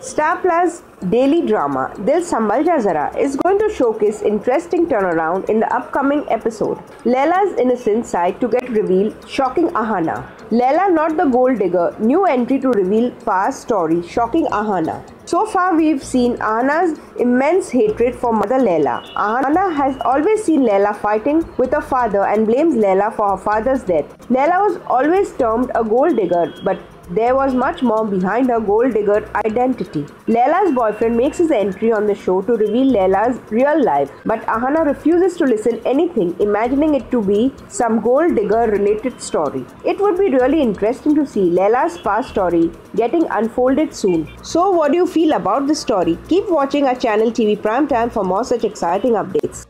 Star Plus daily drama Dil Sambhal Zara is going to showcase interesting turnaround in the upcoming episode. Laila's innocent side to get revealed, shocking Ahana. Laila not the gold digger, new entry to reveal past story, shocking Ahana. So far we've seen Ahana's immense hatred for mother Laila. Ahana has always seen Laila fighting with her father and blames Laila for her father's death. Laila was always termed a gold digger but there was much more behind her gold digger identity. Laila's boyfriend makes his entry on the show to reveal Laila's real life, but Ahana refuses to listen anything, imagining it to be some gold digger related story. It would be really interesting to see Laila's past story getting unfolded soon. So what do you feel about this story? Keep watching our channel TV Prime Time for more such exciting updates.